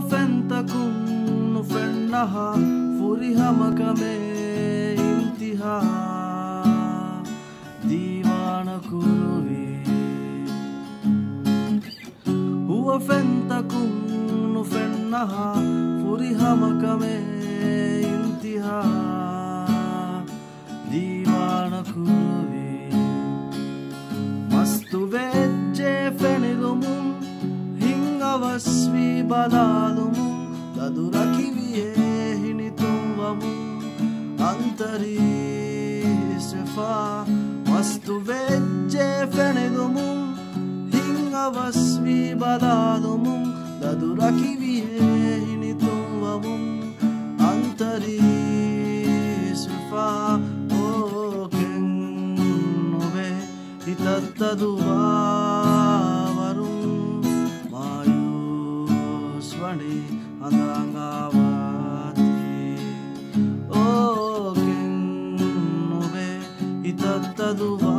ෆැන්තකුන් නොෆෙන්නහා ෆුරිහමකමේ ඉම්තිහා දීවානකුරුවී හුව ෆැන්තකුන් නොෆෙන්නහා ෆුරිහමකමේ ඉම්තිහා දීවානකුරුවී මස්තු වෙච්චේ ತಪಸ್ವಿ ಬದಾಲುಮು ತದುರಕಿವಿಯೇ ಹಿಣಿತುವಮು ಅಂತರೀಶಫ ಮಸ್ತು ವೆಜ್ಜೆ ಫೆಣೆದುಮು ಹಿಂಗವಸ್ವಿ ಬದಾಲುಮು ತದುರಕಿವಿಯೇ ಹಿಣಿತುವಮು ಅಂತರೀಶಫ ಓ ಕೆನ್ನುವೆ ಹಿತತ್ತದುವಾ ಮಾಡಿ ಅಂಗಾಂಗಾವಾತಿ ಓ ಕೆನ್ನುವೆ ಇತತ್ತದು ವಾ